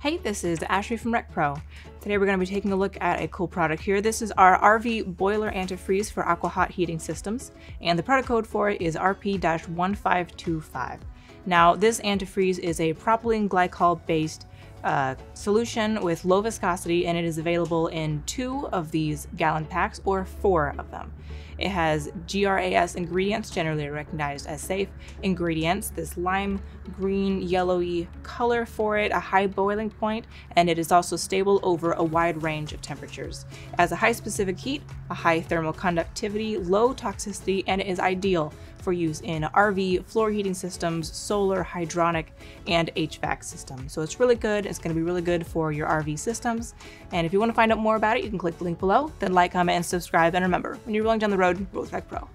Hey, this is Ashley from RecPro. Today we're going to be taking a look at a cool product here. This is our RV boiler antifreeze for Aqua-Hot heating systems, and the product code for it is RP-1525. Now, this antifreeze is a propylene glycol based uh, solution with low viscosity, and it is available in two of these gallon packs or four of them. It has GRAS ingredients, generally recognized as safe ingredients, this lime green, yellowy color for it, a high boiling point, and it is also stable over a wide range of temperatures. It has a high specific heat, a high thermal conductivity, low toxicity, and it is ideal for use in RV, floor heating systems, solar, hydronic, and HVAC systems. So it's really good. It's going to be really good for your RV systems. And if you want to find out more about it, you can click the link below, then like, comment, and subscribe. And remember, when you're rolling down the road, roll with Pro.